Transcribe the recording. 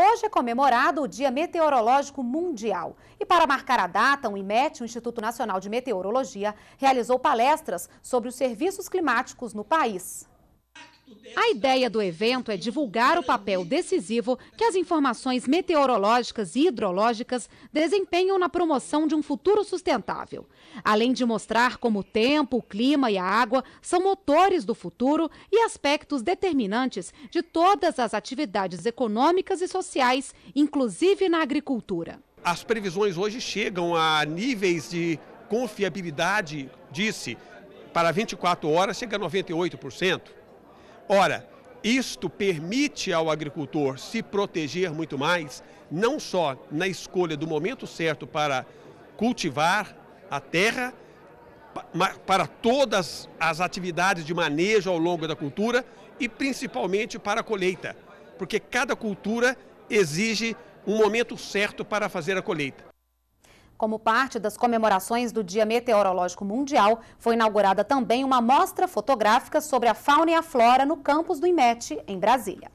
Hoje é comemorado o Dia Meteorológico Mundial. E para marcar a data, o IMET, o Instituto Nacional de Meteorologia, realizou palestras sobre os serviços climáticos no país. A ideia do evento é divulgar o papel decisivo que as informações meteorológicas e hidrológicas desempenham na promoção de um futuro sustentável, além de mostrar como o tempo, o clima e a água são motores do futuro e aspectos determinantes de todas as atividades econômicas e sociais, inclusive na agricultura. As previsões hoje chegam a níveis de confiabilidade, disse, para 24 horas chega a 98%. Ora, isto permite ao agricultor se proteger muito mais, não só na escolha do momento certo para cultivar a terra, para todas as atividades de manejo ao longo da cultura e principalmente para a colheita, porque cada cultura exige um momento certo para fazer a colheita. Como parte das comemorações do Dia Meteorológico Mundial, foi inaugurada também uma mostra fotográfica sobre a fauna e a flora no campus do IMET, em Brasília.